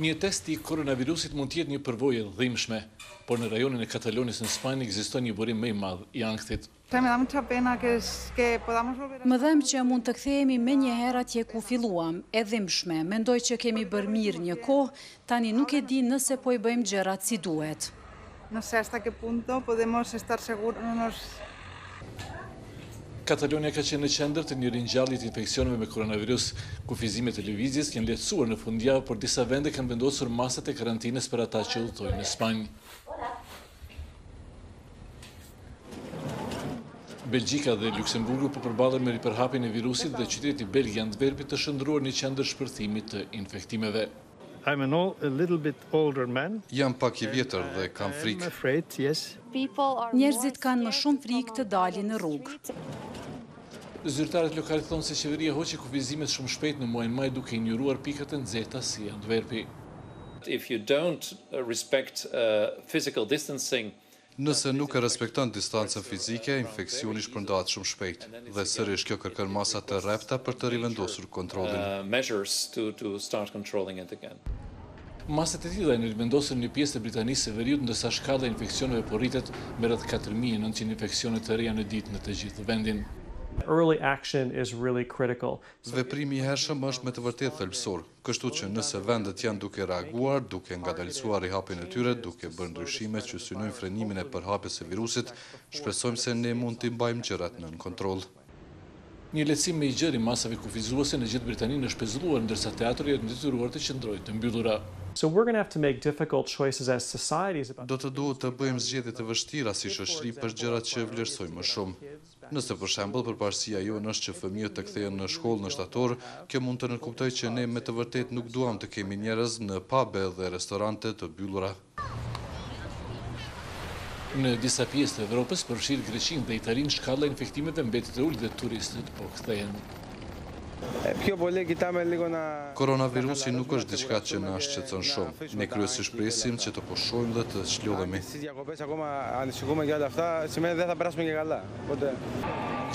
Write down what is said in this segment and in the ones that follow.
Një test i koronavirusit mund të jetë një përvojë e dhimbshme, por në rajonin e Katalonjës në Spanjë ekziston një burim më i madh i ankthit. Më dhemb që mund të kthehemi menjëherë atje ku filluam, e dhimbshme. Mendoj që kemi bërë mirë një kohë, Tani nuk e di nëse po i bëjmë gjërat si duhet. No sé hasta que punto podemos estar seguros. Katalonia ka qenë në qendër të një ringjallje të infeksioneve me koronavirus. Kufizimet e lëvizjes janë lehtësuar në fundjavë, por disa vende kanë vendosur masat e karantinës për ata që udhëtojnë në Spanjë. Belgjika dhe Luksemburgu po përballen me ripërhapjen e virusit dhe qyteti belg i Antwerpit është shndërruar në qendër shpërthimi të infektimeve. I'm an old, a little bit older man. Jam pak i vjetër dhe kam frikë. Njerëzit kanë më shumë frikë të dalin në rrugë. Zyrtarët lokalë thonë se qeveria hoqi kufizimet shumë shpejt në muajin maj duke injoruar pikat e nxehta si Antverpi. Nëse nuk e respekton distancën fizike, infeksioni shpërndahet shumë shpejt, dhe sërish kjo kërkon masa të rrepta për të rivendosur kontrollin. Masat e tilla janë rivendosur në një pjesë të Britanisë së Veriut ndërsa shkalla e infeksioneve po rritet me rreth katër mijë e nëntëqind infeksione të reja në ditë në të gjithë vendin. Veprimi i hershëm është me të vërtetë thelbësor. Kështu që nëse vendet janë duke reaguar, duke ngadalësuar rihapjen e tyre, duke bërë ndryshime që synojnë frenimin e përhapjes së virusit, shpresojmë se ne mund t'i mbajmë gjërat nën kontroll. Një lehtësim më i gjerë i masave kufizuese në gjithë Britaninë është pezulluar ndërsa teatret janë detyruar të qëndrojnë të mbyllura. Do të duhet të bëjmë zgjedhje të vështira si shoqëri për gjërat që vlerësojmë më shumë. Nëse për shembull përparësia jonë është që fëmijët të kthehen në shkollë në shtator, kjo mund të nënkuptojë që ne me të vërtetë nuk duam të kemi njerëz në pub-e dhe restorante të mbyllura. Në disa pjesë të Evropës, përfshirë Greqinë dhe Italinë, shkalla e infektimeve mbetet e ulët dhe turistët po kthehen. Koronavirusi nuk është diçka që na shqetëson shumë. Ne kryesisht presim që të pushojmë dhe të çlodhemi.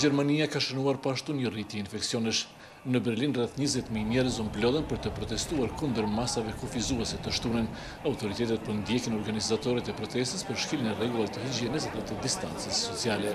Gjermania ka shënuar po ashtu një rritje infeksionesh. Në Berlin rreth njëzet mijë njerëz u mblodhën për të protestuar kundër masave kufizuese të shtunën. Autoritetet po ndjekin organizatorët e protestës për shkeljen e rregullave të higjienës dhe të distancës sociale.